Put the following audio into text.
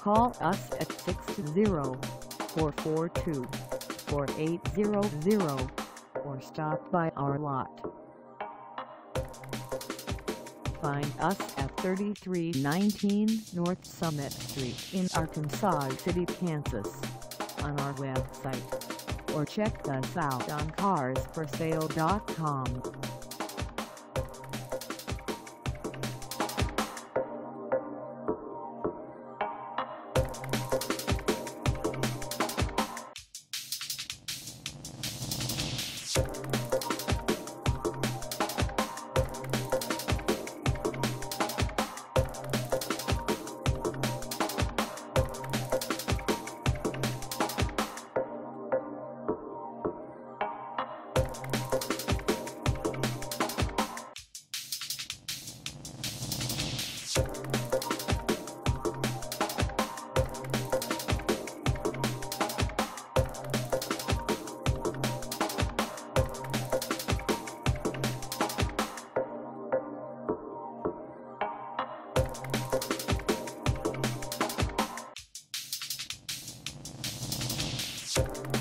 Call us at 660-442-4800 or stop by our lot. Find us at 3319 North Summit Street in Arkansas City, Kansas on our website or check us out on carsforsale.com. Thank